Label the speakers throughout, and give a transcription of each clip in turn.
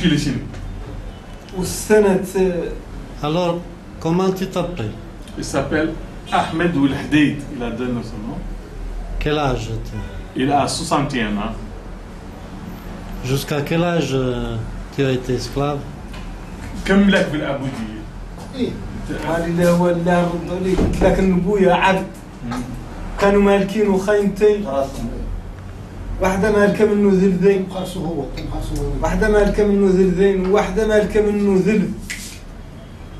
Speaker 1: مشكلة شنو؟ والسند الوغ كومون تي تابي؟ يسابيل احمد والحديد إلى
Speaker 2: دون سونو كيل
Speaker 1: اج إلى 61
Speaker 2: ان جوسكا كيل اج تي ايتي سكلاف
Speaker 1: كم لك بالعبوديه؟
Speaker 3: إيه. هذه لا هو اللي قلت لك ان عبد كانوا مالكين وخاينتين خلاص واحدة مالكة منه ذلذين واحدة مالكة منه ذلذين وواحدة مالكة منه ذلذ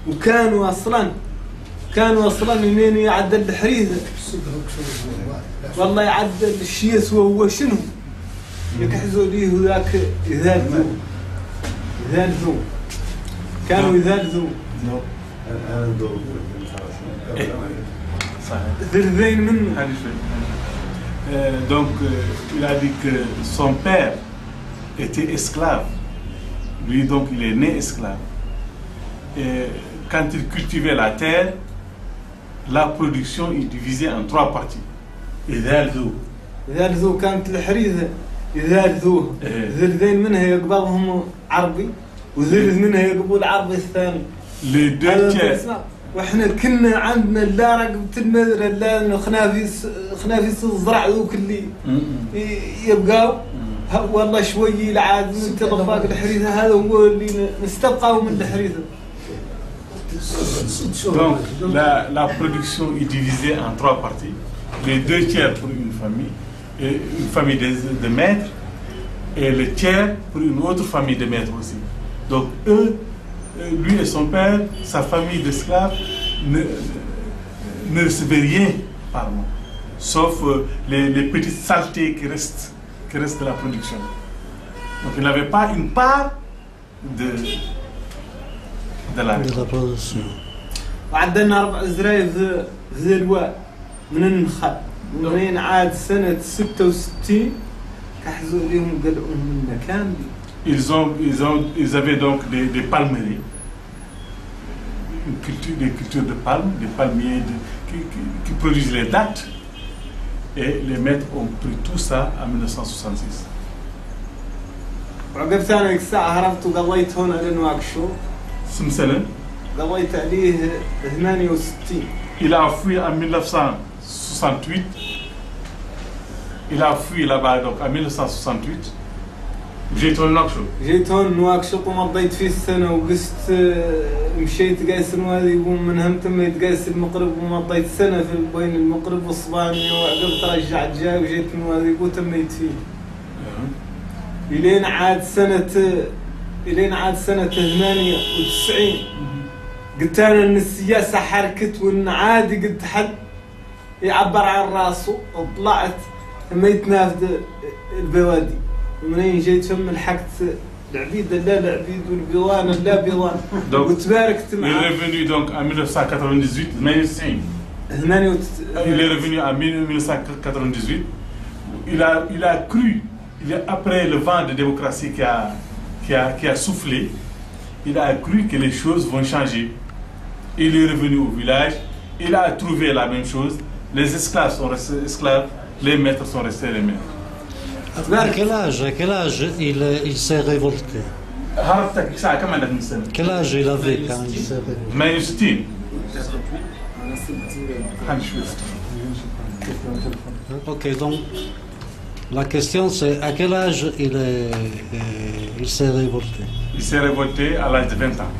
Speaker 3: وكانوا أصلا كانوا أصلا منين يعدل
Speaker 4: كسر
Speaker 3: والله يعدل الشيس وهو شنو؟ يكحزوا ليه ذاك يذالذوا يذالذوا كانوا يذالذوا
Speaker 1: صحيح
Speaker 3: ذلذين منه.
Speaker 1: Euh, donc, euh, il a dit que son père était esclave. Lui, donc, il est né esclave. Et quand il cultivait la terre, la production est divisée en trois parties. إذالذو
Speaker 3: يذالذوا كانت الحريثة يذالذوه
Speaker 1: إيه.
Speaker 3: ذلذين منها يقبضهم عربي وذلذ منها يقبض العربي الثاني
Speaker 1: Les deux
Speaker 3: هذا
Speaker 1: tiers,
Speaker 3: الإسلام. وإحنا كنا عندنا لا رقبة المدرة لا خنافيس خنافيس الزرع ذوك اللي يبقاو والله شوي العاد ننتظر باقي الحريثة هذا هو اللي نستبقى من الحريثة
Speaker 1: donc la, la production est divisée en trois parties. Les deux tiers pour une famille, et une famille de, de maîtres, et le tiers pour une autre famille de maîtres aussi. Donc eux, euh, lui et son père, sa famille d'esclaves, ne, ne recevaient rien par mois, sauf euh, les, les petites saletés qui restent, qui restent de la production. Donc ils n'avaient pas une part de, de la
Speaker 2: de la production
Speaker 3: وعندنا أربع زراير في في ذا الواء من النخل ومنين عاد سنة 66 كحزوا ليهم قلعوهم من مكان
Speaker 1: Ils, ont, ils, ont, ils avaient donc des, palmeries, une culture, des cultures de palmes, des palmiers qui, produisent les dates. Et les maîtres ont pris tout ça en 1966. Il a fui en 1968. Il a fui là-bas en 1968. J'ai tourné Nouakchott.
Speaker 3: جيت هون نواكشوط ومضيت فيه السنة وقست آه، مشيت قايس نوادي ومن هم تميت قايس المقرب ومضيت سنة في بين المقرب والصبانية وعقبت رجعت جاي وجيت نوادي وتميت فيه. إلين عاد سنة إلين عاد سنة 98 قلت أنا إن السياسة حركت وإن عادي قد حد يعبر عن راسه وطلعت تميت نافذ البوادي. ومنين جيت فم لحقت العبيد لا العبيد والبيضان لا بيضان
Speaker 1: Donc,
Speaker 3: وتباركت
Speaker 1: Il est
Speaker 3: معاه
Speaker 1: revenu donc en 1998, 98.
Speaker 3: 88
Speaker 1: Il est revenu en 1998. Il a, il a cru, il est- après le vent de démocratie qui a, qui, a, qui a soufflé, il a cru que les choses vont changer. Il est revenu au village, il a trouvé la même chose. Les esclaves sont restés esclaves, les maîtres sont restés les maîtres.
Speaker 2: À quel âge, à quel âge il, il s'est révolté
Speaker 1: هربتك ساعة كم عندك من سنة؟
Speaker 2: Quel âge il avait quand il s'est révolté
Speaker 1: 68 حنشوف
Speaker 2: Ok, donc la question c'est à quel âge il est, euh, il s'est révolté
Speaker 1: Il s'est révolté à l'âge de 20 ans.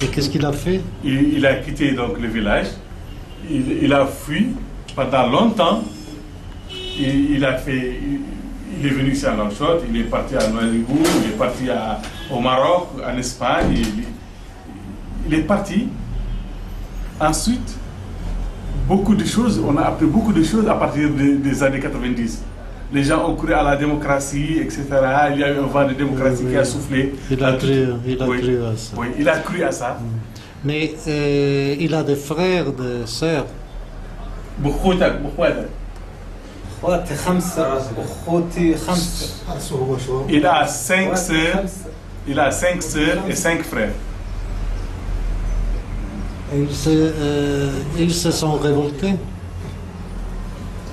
Speaker 2: Et qu'est-ce qu'il a fait
Speaker 1: Il, il a quitté donc le village. Il, il a fui pendant longtemps. il, a fait, il, est venu ici à Lanchot, il est parti à Noëlibou, il est parti au Maroc, en Espagne, il, est parti. Ensuite, beaucoup de choses, on a appris beaucoup de choses à partir des années 90. Les gens ont cru à la démocratie, etc. Il y a eu un vent de démocratie qui a soufflé.
Speaker 2: Il a, cru, il a cru à ça.
Speaker 1: Oui, il a cru à ça. Mm.
Speaker 2: Mais euh, il a des frères, des sœurs.
Speaker 1: Beaucoup, beaucoup.
Speaker 3: اخواتي خمسة اخوتي
Speaker 4: شو
Speaker 1: Il a cinq sœurs,
Speaker 3: خمسة
Speaker 1: il a cinq sœurs et cinq frères.
Speaker 2: Ils se, euh, ils se sont révoltés.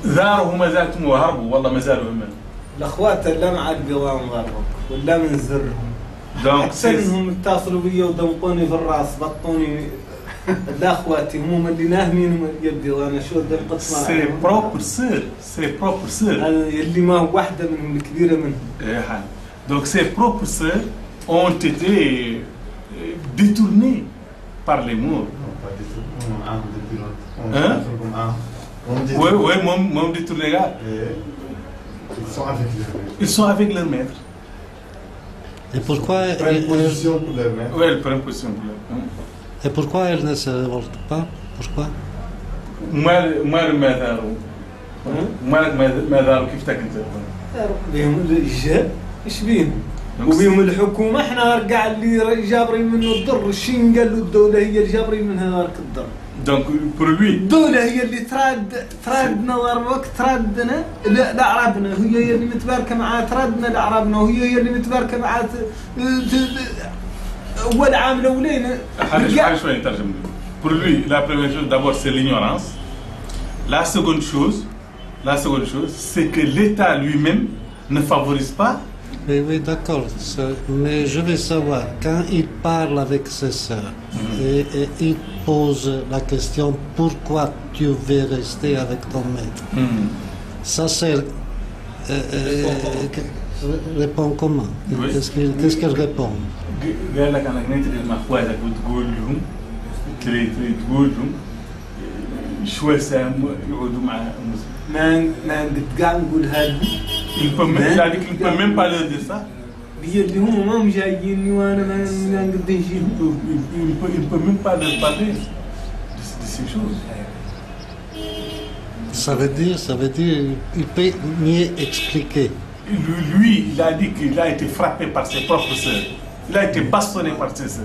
Speaker 1: ذاروا ما زالتم وهربوا والله ما زالوا هم.
Speaker 3: الأخوات اللي مع القوام ضربك ولا من زرهم.
Speaker 1: Donc,
Speaker 3: أحسن
Speaker 1: c'est
Speaker 3: إنهم اتصلوا بي ودمقوني في الراس بطوني Là,
Speaker 1: ses propres sœurs ses propres sœurs donc ses propres sœurs ont été détournées par les morts hein? oui oui moom détourné gars
Speaker 4: ils sont avec
Speaker 1: leur maître
Speaker 2: et pourquoi
Speaker 4: ils prennent position pour leur maître
Speaker 1: oui ils prennent position pour leur maître
Speaker 2: et pourquoi elle ne se révolte pas? Pourquoi?
Speaker 1: Le maître,
Speaker 3: ها؟
Speaker 1: moi, le maître, كيف تاكل
Speaker 3: بيهم الجهاد إيش بيهم؟ وبيهم الحكومة إحنا كاع اللي جابرين منه الضر الشين قال له الدولة هي اللي جابرين منها ذاك الضر
Speaker 1: Donc pour lui,
Speaker 3: الدولة هي اللي تراد ترادنا ضربك ترادنا لا لاعرابنا هي هي اللي متباركه مع ترادنا لاعرابنا وهي هي اللي متباركه مع ت- ت- اول عام الاولين
Speaker 1: حاجة حاجة شوية نترجم له. Pour lui, la première chose, d'abord, c'est l'ignorance. La seconde chose, la seconde chose, c'est que l'État lui-même ne favorise pas.
Speaker 2: Oui, oui, d'accord. ça- Mais je veux savoir, quand il parle avec ses sœurs et, et il pose la question pourquoi tu veux rester avec ton maître Ça, c'est. euh, euh, que- répond comment
Speaker 1: Oui.
Speaker 2: Qu'est-ce qu'il qu'est-ce qu'elle répond
Speaker 1: قال لك انا هنا تقعد مع اخواتك وتقول لهم تري تري تقول لهم شوي سام يقعدوا مع المسلم.
Speaker 3: ما ما قد كاع نقول هذه
Speaker 1: Il peut même, c'est-à-dire qu'il peut même pas leur dire ça.
Speaker 3: هي اللي هم ما هم جاييني وانا ما ما قد
Speaker 1: Il
Speaker 3: نجيهم
Speaker 1: peut, il, il peut, il peut même pas leur parler de, de ces choses.
Speaker 2: Ça veut dire, ça veut dire, il peut mieux expliquer.
Speaker 1: lui, il a dit qu'il a été frappé par ses propres sœurs. Il a été bastonné par ses sœurs.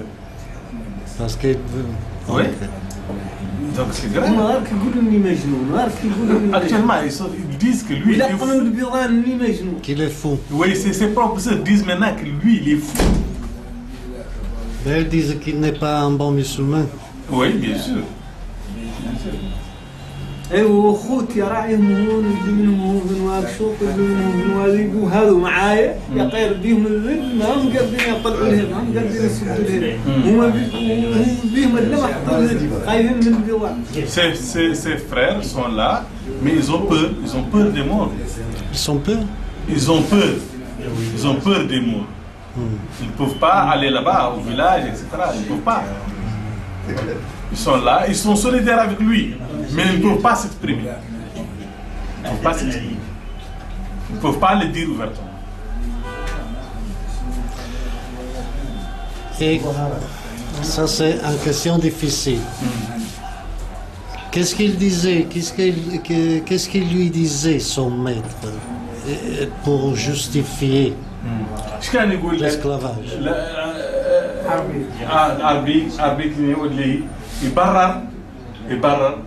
Speaker 2: Parce que... Euh,
Speaker 1: oui. Donc c'est grave. Actuellement, ils, ils, disent que lui... Il est fou.
Speaker 2: Qu'il est fou.
Speaker 1: Oui, ses propres sœurs disent maintenant que lui, il est fou.
Speaker 2: Ben, Mais Elles disent qu'il n'est pas un bon musulman.
Speaker 1: Oui, bien sûr. Bien sûr.
Speaker 3: ايوه اخوتي راعيهم هون اللي منهم هو بن واكشوط اللي منهم بن واليق وهذو معايا يقير بيهم الذل ما هم قادرين يطلعوا لهم ما هم قادرين يسدوا لهم هم بي- هم بيهم اللي محطوطين خايفين من البيضان
Speaker 1: Ses, ses- ses frères sont là, mais ils ont peur. Ils ont peur des morts.
Speaker 2: Ils sont peur
Speaker 1: Ils ont peur. Ils ont peur des morts. Ils ne peuvent pas aller là-bas au village, etc. Ils ne peuvent pas. Ils sont là, ils sont solidaires avec lui, mais ils ne peuvent pas s'exprimer. Ils ne peuvent pas s'exprimer. Ils ne peuvent pas le dire ouvertement.
Speaker 2: Et ça, c'est une question difficile. Qu'est-ce qu'il disait? Qu'est-ce qu'il lui disait son maître euh, pour justifier l'esclavage?
Speaker 1: Euh, euh, يبرر يبرر.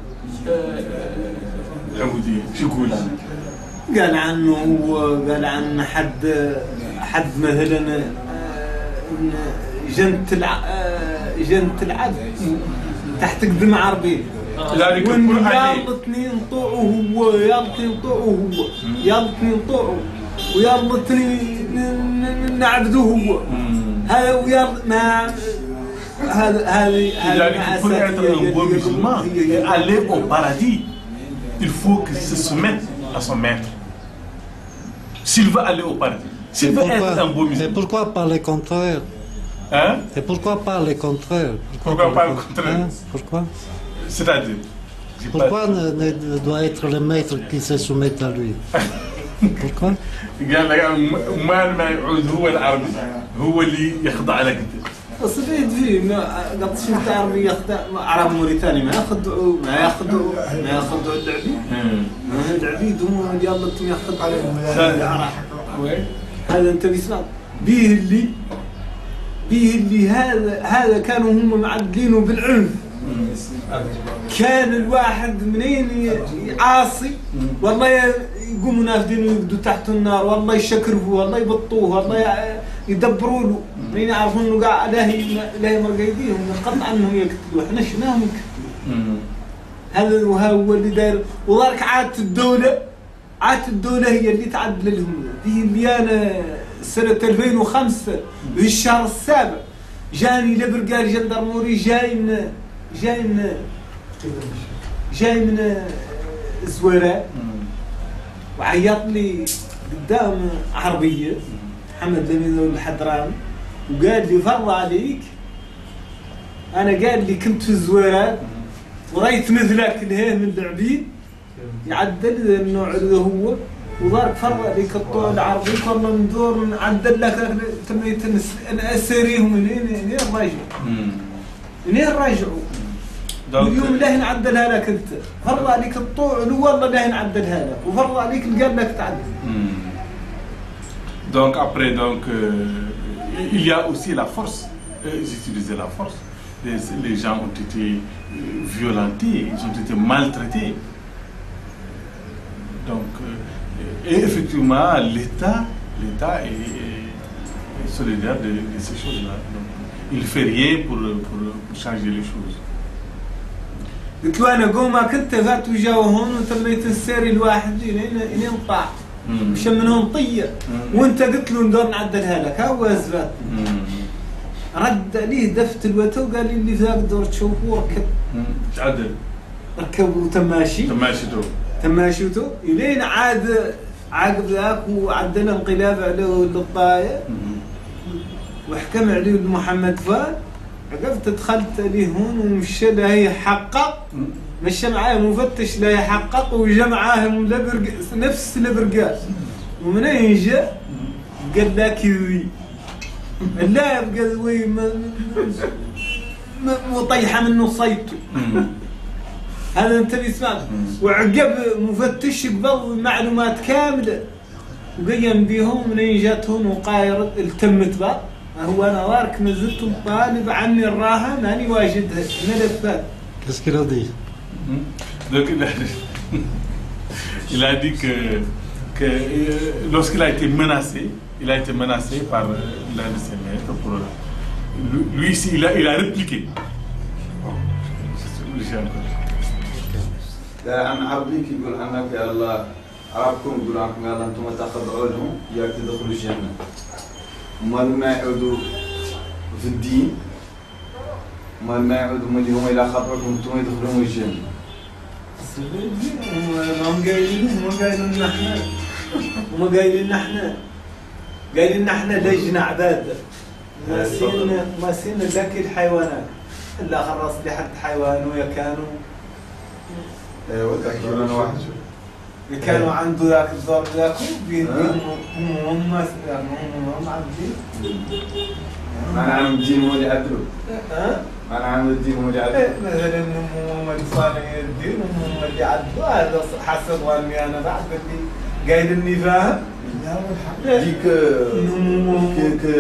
Speaker 1: العبودية شو يقول؟
Speaker 3: قال عنه هو قال عن حد حد مثلا آه، جنت الع... آه، جنت العبد تحت قدم عربي
Speaker 1: ذلك
Speaker 3: يالطني نطوعه هو يالطني نطوعه هو يالطني نطوعه ويالطني نعبده هو. هذا ويال ما
Speaker 1: il a, faut être un bon musulman et aller au paradis, il faut qu'il se soumette à son maître. S'il veut aller au paradis, s'il veut être un bon musulman.
Speaker 2: Mais pourquoi par le contraire Et pourquoi pas le contraire
Speaker 1: Pourquoi, pas le contraire?
Speaker 2: Pourquoi?
Speaker 1: C'est-à-dire,
Speaker 2: Pourquoi doit être le maître qui se soumet à lui Pourquoi
Speaker 3: صبيت فيه ما قلت شي نتاع عربية عرب موريتاني ما؟ ياخذوا ما ياخذوا ما ياخذوا العبيد العبيد هما يلا أنتم
Speaker 1: ياخذوا
Speaker 3: هذا انت اللي سمعت. به اللي به اللي هذا هذا كانوا هم معدلينه بالعنف. كان الواحد منين عاصي والله يقوموا نافذين ويبدوا تحت النار والله يشكرفوه والله يبطوه والله يدبروا له. منين يعرفون إنه قاعد لا هي لا يمرق ايديهم قطع إنهم يقتلوا. إحنا شفناهم يقتلوا؟ هذا هو اللي داير. وذلك عادة الدولة عاد الدولة هي اللي تعدل لهم. دي اللي أنا سنة 2005 في الشهر السابع جاني لبرقال جندرموري جاي من جاي من جاي من الزويرات وعيط لي قدام عربية. محمد لمين الحضراني وقال لي فر عليك. أنا قال لي كنت في الزويرات ورأيت مثلك لهيه من العبيد يعدل النوع اللي هو وضارك فر عليك الطول العربي والله ندور نعدل لك تميت أنا اسريهم منين منين راجعوا. منين راجعوا. اليوم له نعدلها لك انت فر عليك الطول والله له نعدلها لك وفر عليك قال لك تعدل
Speaker 1: Donc après, donc, euh, il y a aussi la force. Euh, ils utilisaient la force. Les, les gens ont été euh, violentés, ils ont été maltraités. Donc, euh, et effectivement, l'État, l'État est, est solidaire de, de ces choses-là. Donc, il ne fait rien pour, pour, pour changer les choses.
Speaker 3: قلت له أنا قوم كنت فات وجاو هون وتميت السير الواحد. لين لين طاح. مشى من هون. وانت قلت له ندور نعدلها لك. ها هو
Speaker 1: مم.
Speaker 3: رد عليه دفت الوتو. وقال لي اللي ذاك دور تشوفه وركب.
Speaker 1: تعدل
Speaker 3: ركب وتماشي
Speaker 1: ماشي تو.
Speaker 3: تماشيته إلين عاد عقب ذاك وعدل انقلاب عليه للطاية. وحكم عليه محمد فان. عقبت دخلت ليه هون ومشى له يحقق. مشى معاه مفتش لا يحقق وجا لبرق نفس البرقاس ومنين جاء قال لا كيوي. لا يبقى وي مطيحه منه صيته. هذا انت اللي سمعت وعقب مفتش قبل معلومات كاملة. وقيم بيهم منين جات هون وقاير التمت بقى هو أنا وارك نزلت طالب عني الراحه ماني واجد ملفات
Speaker 2: كسكي رضي
Speaker 1: دونك il a dit que que euh, lorsqu'il a été menacé il a été menacé par euh, l'un de ses maîtres pour euh, lui ici il a il a répliqué.
Speaker 5: عن عربي يقول عنك يا الله عربكم يقول عنكم يا الله أنتم تخضعوا لهم ياك تدخلوا الجنة. مال ما يعودوا في الدين مال ما يعودوا هم اللي إلى خاطركم خطركم ثم يدخلون الجنة.
Speaker 3: هما قايلين هما قايلين إحنا هم قايلين إحنا قايلين إحنا لجنة عباد ماسين يعني ماسين لك الحيوانات. لا خلص لحد حيوان ويا كانوا.
Speaker 5: ايوا تحكي واحد.
Speaker 3: كانوا عنده ذاك الدور ذاك بين هم هم هم هم عبدين
Speaker 5: أنا عم الدين هو اللي عدلوا.
Speaker 3: ها؟
Speaker 5: أنا عم الدين هو اللي
Speaker 3: إيه،
Speaker 5: عدلوا
Speaker 3: مثلا هم اللي صالح الدين وهم اللي عدلوا. هذا حسب ظني أنا بعد اللي قايل إني فاهم. لا
Speaker 5: que, que, que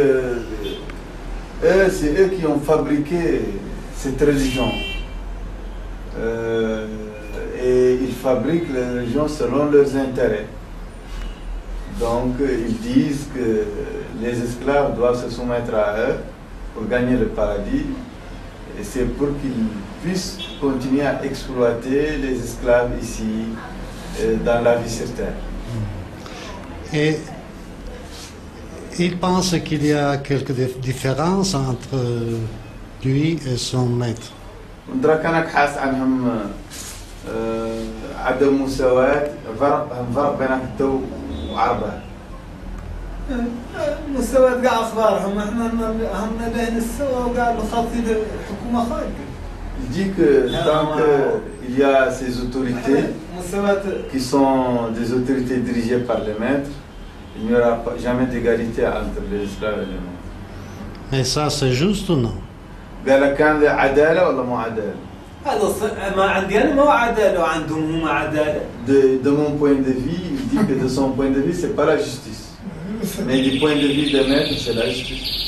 Speaker 5: eux, c'est eux qui ont fabriqué cette religion. Euh, et ils fabriquent la religion selon leurs intérêts. Donc, ils disent que les esclaves doivent se soumettre à eux pour gagner le paradis. Et c'est pour qu'ils puissent continuer à exploiter les esclaves ici, euh, dans la vie sur terre.
Speaker 2: Et il pense qu'il y a quelques dif- différences entre lui et son maître.
Speaker 5: دركنك حاس عنهم آه، عدم مساواة فرق فرق بين التو وعربة
Speaker 3: مستوى قاع اخبارهم احنا هم لين السوا وقالوا خاطي الحكومه خارجه
Speaker 5: Il dit que tant qu'il y a ces autorités
Speaker 3: مستوى
Speaker 5: qui sont des autorités dirigées par les maîtres, il n'y aura pas- jamais d'égalité entre les esclaves et les maîtres.
Speaker 2: Mais ça, c'est juste ou non
Speaker 5: قال لك كان عدالة ولا مو عدالة؟
Speaker 3: هذا ص- ما ما هو عداله وعندهم هم عداله
Speaker 5: De, de mon point de vue, il dit que de son point de vue, c'est pas la justice. Mais du point de vue des maîtres, c'est la justice.